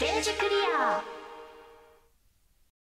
ステージクリア